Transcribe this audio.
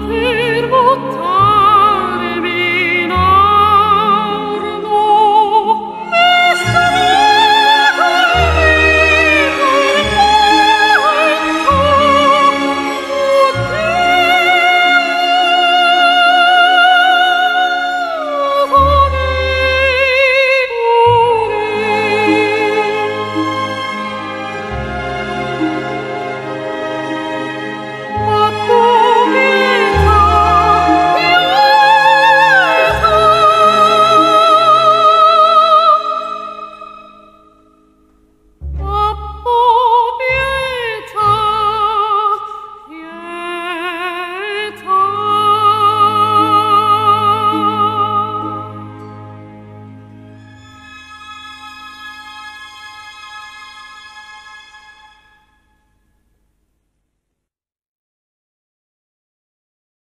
Amen.